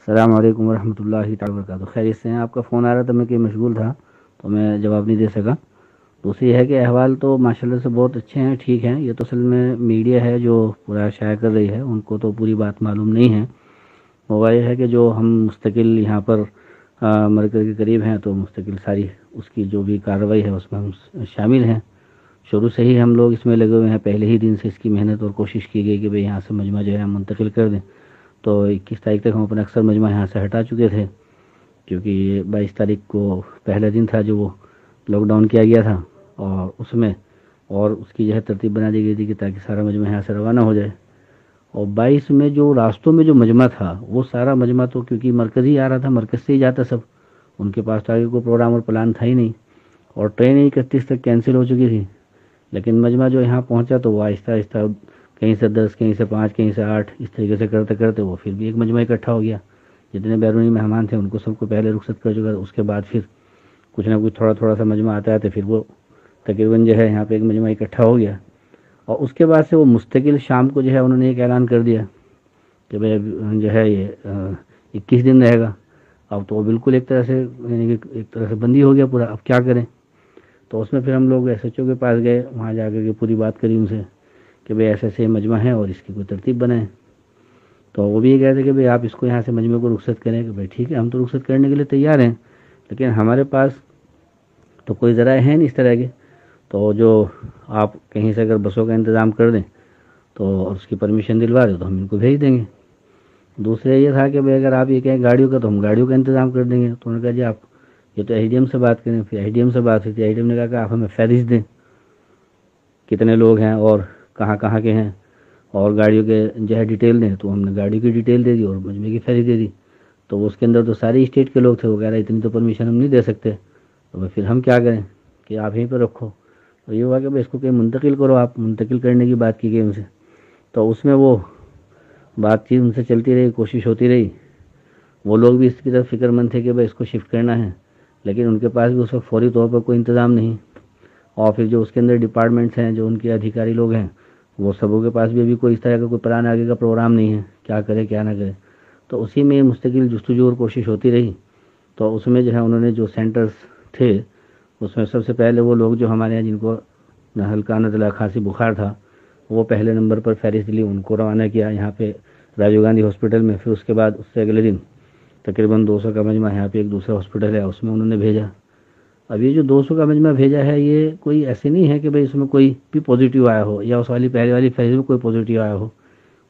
السلام علیکم ورحمۃ اللہ تعالی وبرکاتہ۔ خیر سے ہیں آپ کا فون آ رہا تھا، میں کہ مشغول تھا، تو میں جواب نہیں دے سکا۔ دوسری ہے کہ احوال تو ماشاء اللہ سے بہت اچھے ہیں، ٹھیک ہیں۔ یہ تو اصل میں میڈیا ہے جو پورا شائع کر رہی ہے، ان کو تو پوری بات معلوم نہیں ہے۔ وہ یہ ہے کہ جو ہم مستقل یہاں پر مرکز کے قریب ہیں، تو مستقل ساری اس کی جو بھی کارروائی ہے، اس میں ہم شامل ہیں۔ شروع سے ہی ہم لوگ اس میں لگے ہوئے ہیں۔ پہلے ہی دن سے اس کی محنت اور کوشش کی گئی کہ بھائی یہاں سے مجمع جو ہے ہم منتقل کر دیں۔ تو اکیس تاریخ تک ہم اپنے اکثر مجمع یہاں سے ہٹا چکے تھے، کیونکہ بائیس تاریخ کو پہلا دن تھا جو وہ لاک ڈاؤن کیا گیا تھا اور اس میں اور اس کی جو ہے ترتیب بنا دی گئی تھی کہ تاکہ سارا مجمع یہاں سے روانہ ہو جائے۔ اور بائیس میں جو راستوں میں جو مجمع تھا، وہ سارا مجمع تو کیونکہ مرکز ہی آ رہا تھا، مرکز سے ہی جاتا سب۔ ان کے پاس تو آگے کوئی پروگرام اور پلان تھا ہی نہیں۔ اور ٹرین ہی اکتیس تک کینسل ہو چکی تھی۔ لیکن مجمع جو یہاں پہنچا تو وہ آہستہ آہستہ کہیں سے دس، کہیں سے پانچ، کہیں سے آٹھ، اس طریقے سے کرتے کرتے وہ پھر بھی ایک مجمع اکٹھا ہو گیا۔ جتنے بیرونی مہمان تھے ان کو سب کو پہلے رخصت کر چکا، اس کے بعد پھر کچھ نہ کچھ تھوڑا تھوڑا سا مجمع آتا ہے تو پھر وہ تقریباً جو ہے یہاں پہ ایک مجمع اکٹھا ہو گیا۔ اور اس کے بعد سے وہ مستقل شام کو جو ہے انہوں نے ایک اعلان کر دیا کہ بھائی جو ہے یہ اکیس دن رہے گا۔ اب تو وہ بالکل ایک طرح سے یعنی کہ ایک طرح سے بندی ہو گیا پورا، اب کیا کریں؟ تو اس میں پھر ہم لوگ ایس ایچ او کے پاس گئے، وہاں جا کر کے پوری بات کری ان سے۔ کہ بھائی ایسے ایسے مجمع ہے اور اس کی کوئی ترتیب بنائیں۔ تو وہ بھی یہ کہتے کہ بھائی آپ اس کو یہاں سے مجمع کو رخصت کریں کہ بھائی ٹھیک ہے، ہم تو رخصت کرنے کے لیے تیار ہیں، لیکن ہمارے پاس تو کوئی ذرائع ہے نہیں اس طرح کے۔ تو جو آپ کہیں سے اگر بسوں کا انتظام کر دیں تو اس کی پرمیشن دلوا دیں تو ہم ان کو بھیج دیں گے۔ دوسرے یہ تھا کہ بھائی اگر آپ یہ کہیں گاڑیوں کا تو ہم گاڑیوں کا انتظام کر دیں گے۔ تو انہوں نے کہا جی آپ یہ تو ایچ ڈی ایم سے بات کریں، پھر ایچ ڈی ایم سے بات ہوئی تھی ایچ ڈی ایم نے کہا کہ آپ ہمیں فہرست دیں۔ کتنے لوگ ہیں اور کہاں کہاں کے ہیں اور گاڑیوں کے جو ہے ڈیٹیل دیں تو ہم نے گاڑیوں کی ڈیٹیل دے دی اور مجمع کی فہرست دے دی۔ تو اس کے اندر تو ساری اسٹیٹ کے لوگ تھے، وہ کہہ رہے اتنی تو پرمیشن ہم نہیں دے سکتے۔ تو پھر ہم کیا کریں کہ آپ یہیں پہ رکھو۔ تو یہ ہوا کہ بھائی اس کو کہ منتقل کرو آپ، منتقل کرنے کی بات کی گئی ان سے۔ تو اس میں وہ بات چیت ان سے چلتی رہی، کوشش ہوتی رہی۔ وہ لوگ بھی اس کی طرف فکر مند تھے کہ بھائی اس کو شفٹ کرنا ہے، لیکن ان کے پاس بھی اس وقت فوری طور پر کوئی انتظام نہیں۔ اور پھر جو اس کے اندر ڈپارٹمنٹس ہیں، جو ان کے ادھیکاری لوگ ہیں وہ سبوں کے پاس بھی ابھی کوئی اس طرح کا کوئی پلان آگے کا پروگرام نہیں ہے۔ کیا کرے، کیا نہ کرے۔ تو اسی میں مستقل جستجو اور کوشش ہوتی رہی۔ تو اس میں جو ہے انہوں نے جو سینٹرز تھے، اس میں سب سے پہلے وہ لوگ جو ہمارے یہاں جن کو ہلکا نزلہ کھانسی بخار تھا، وہ پہلے نمبر پر فہرست لی ان کو روانہ کیا۔ یہاں پہ راجیو گاندھی ہاسپٹل میں، پھر اس کے بعد اس سے اگلے دن تقریباً دو سو کا مجمع یہاں پہ ایک دوسرا ہاسپٹل ہے، اس میں انہوں نے بھیجا۔ اب یہ جو دو سو کا مجمع بھیجا ہے، یہ کوئی ایسے نہیں ہے کہ بھائی اس میں کوئی بھی پازیٹیو آیا ہو یا اس والی پہلے والی فیز میں کوئی پازیٹیو آیا ہو۔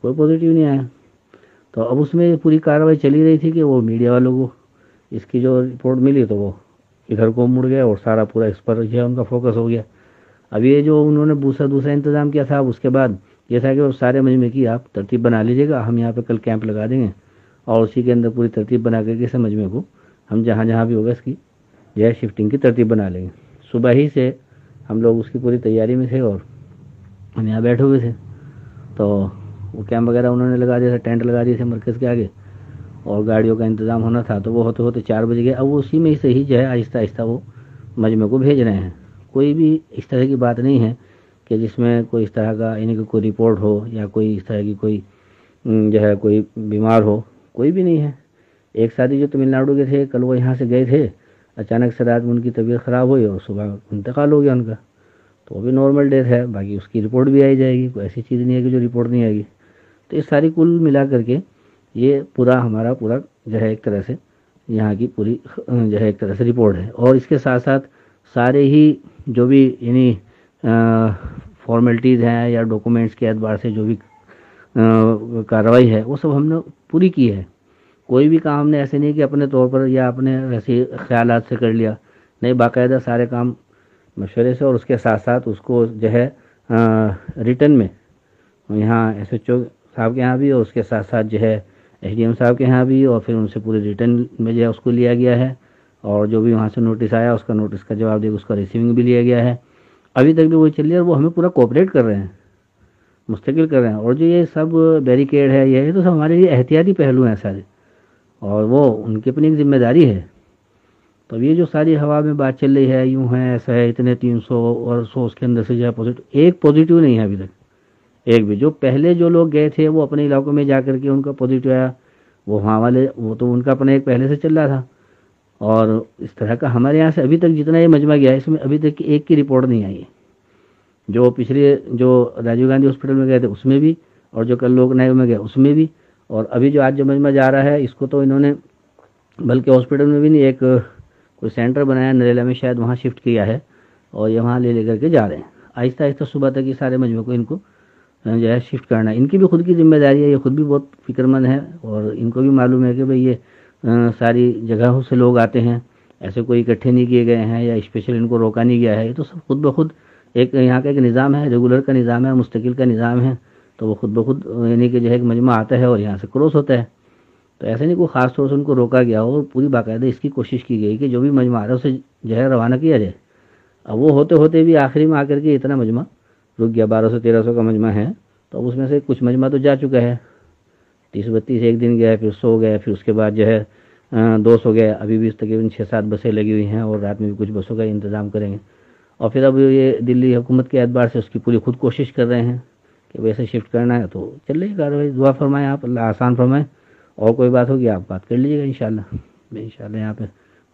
کوئی پازیٹیو نہیں آیا۔ تو اب اس میں پوری کارروائی چلی رہی تھی کہ وہ میڈیا والوں کو اس کی جو رپورٹ ملی تو وہ ادھر کو مڑ گیا اور سارا پورا اس پر جو ہے ان کا فوکس ہو گیا۔ اب یہ جو انہوں نے دوسرا دوسرا انتظام کیا تھا، اب اس کے بعد یہ تھا کہ وہ سارے مجمع کی آپ ترتیب بنا لیجیے گا، ہم یہاں پہ کل کیمپ لگا دیں گے اور اسی کے اندر پوری ترتیب بنا کر کے اس مجمع کو ہم جہاں جہاں بھی ہوگا اس کی جو ہے شفٹنگ کی ترتیب بنا لیں گے۔ صبح ہی سے ہم لوگ اس کی پوری تیاری میں تھے اور ہم یہاں بیٹھے ہوئے تھے۔ تو وہ کیمپ وغیرہ انہوں نے لگا دیا تھا، ٹینٹ لگا دیے تھے مرکز کے آگے۔ اور گاڑیوں کا انتظام ہونا تھا۔ تو وہ ہوتے ہوتے چار بج گئے۔ اب وہ اسی میں سے ہی جو ہے آہستہ آہستہ وہ مجمع کو بھیج رہے ہیں۔ کوئی بھی اس طرح کی بات نہیں ہے کہ جس میں کوئی اس طرح کا یعنی کہ کوئی رپورٹ ہو یا کوئی اس طرح کی کوئی جو ہے کوئی بیمار ہو، کوئی بھی نہیں ہے۔ ایک ساتھی جو تمل ناڈو کے تھے، کل وہ یہاں سے گئے تھے۔ اچانک سے رات میں ان کی طبیعت خراب ہوئی اور صبح انتقال ہو گیا ان کا۔ تو وہ بھی نارمل ڈیتھ ہے، باقی اس کی رپورٹ بھی آئی جائے گی، کوئی ایسی چیز نہیں ہے کہ جو رپورٹ نہیں آئے گی۔ تو یہ ساری کل ملا کر کے یہ پورا ہمارا پورا جو ہے ایک طرح سے یہاں کی پوری جو ہے ایک طرح سے رپورٹ ہے۔ اور اس کے ساتھ ساتھ سارے ہی جو بھی یعنی فارمیلٹیز ہیں یا ڈاکومنٹس کے اعتبار سے جو بھی کارروائی ہے، وہ سب ہم نے پوری کی ہے۔ کوئی بھی کام ہم نے ایسے نہیں کہ اپنے طور پر یا اپنے ایسے خیالات سے کر لیا۔ نہیں، باقاعدہ سارے کام مشورے سے اور اس کے ساتھ ساتھ اس کو جو ہے ریٹرن میں۔ یہاں ایس ایچ او صاحب کے یہاں بھی اور اس کے ساتھ ساتھ جو ہے ایچ ڈی ایم صاحب کے یہاں بھی اور پھر ان سے پورے ریٹرن میں جو ہے، اس کو لیا گیا ہے۔ اور جو بھی وہاں سے نوٹس آیا، اس کا نوٹس کا جواب دے، اس کا ریسیونگ بھی لیا گیا ہے۔ ابھی تک بھی وہ چل رہی ہے اور وہ ہمیں پورا کوپریٹ کر رہے ہیں، مستقل کر رہے ہیں۔ اور جو یہ سب بیریکیڈ ہے، یہ تو سب ہمارے لیے احتیاطی پہلو ہیں سارے۔ اور وہ ان کی اپنی ایک ذمہ داری ہے۔ تو یہ جو ساری ہوا میں بات چل رہی ہے، یوں ہے، ایسا ہے، اتنے تین سو اور سو اس کے اندر سے جو ہے پازیٹیو ایک پازیٹیو نہیں ہے ابھی تک۔ ایک بھی جو پہلے جو لوگ گئے تھے، وہ اپنے علاقوں میں جا کر کے ان کا پازیٹیو آیا۔ وہ وہاں والے، وہ تو ان کا اپنا ایک پہلے سے چل رہا تھا۔ اور اس طرح کا ہمارے یہاں سے ابھی تک جتنا یہ مجمع گیا ہے، اس میں ابھی تک ایک کی رپورٹ نہیں آئی ہے۔ جو پچھلے، جو راجیو گاندھی ہاسپٹل میں گئے تھے، اس میں بھی، اور جو کل لوک نائک میں گئے، اس میں بھی۔ اور ابھی جو آج جو مجمع جا رہا ہے، اس کو تو انہوں نے، بلکہ ہاسپٹل میں بھی نہیں، ایک، کوئی سینٹر بنایا، نریلا میں شاید وہاں شفٹ کیا ہے اور یہ وہاں لے لے کر کے جا رہے ہیں۔ آہستہ آہستہ صبح تک یہ سارے مجموعے کو ان کو جو ہے، شفٹ کرنا ہے۔ ان کی بھی خود کی ذمہ داری ہے، یہ خود بھی بہت فکر مند ہے اور ان کو بھی معلوم ہے کہ بھئی یہ ساری جگہوں سے لوگ آتے ہیں۔ ایسے کوئی اکٹھے نہیں کیے گئے ہیں یا اسپیشل ان کو روکا نہیں گیا ہے۔ یہ تو سب خود بخود ایک، یہاں کا ایک نظام ہے ریگولر کا نظام ہے مستقل کا نظام ہے۔ تو وہ خود بخود یعنی کہ جو ہے ایک مجمع آتا ہے اور یہاں سے کروس ہوتا ہے۔ تو ایسے نہیں کوئی خاص طور سے ان کو روکا گیا اور پوری باقاعدہ اس کی کوشش کی گئی کہ جو بھی مجمع آ رہا ہے اسے جو ہے روانہ کیا جائے۔ اب وہ ہوتے ہوتے بھی آخری میں آ کر کے اتنا مجمع رک گیا، بارہ سو، تیرہ سو کا مجمع ہے۔ تو اب اس میں سے کچھ مجمع تو جا چکا ہے۔ تیس، بتیس، ایک دن گیا، پھر سو گیا، پھر اس کے بعد جو ہے دو سو گیا۔ ابھی بھی تقریباً چھ، سات بسیں لگی ہوئی ہیں اور رات میں بھی کچھ بسوں کا انتظام کریں گے۔ اور پھر اب یہ دلی حکومت کے اعتبار سے اس کی پوری خود کوشش کر رہے ہیں۔ کہ ویسے شفٹ کرنا ہے تو چل رہی کاروائی دعا فرمائیں آپ، اللہ آسان فرمائیں۔ اور کوئی بات ہوگی آپ بات کر لیجیے گا انشاءاللہ۔ میں انشاءاللہ یہاں پہ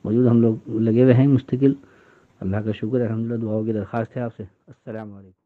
موجود ہم لوگ لگے ہوئے ہیں، مستقل۔ اللہ کا شکر الحمد للہ دعاؤں کی درخواست ہے آپ سے۔ السلام علیکم۔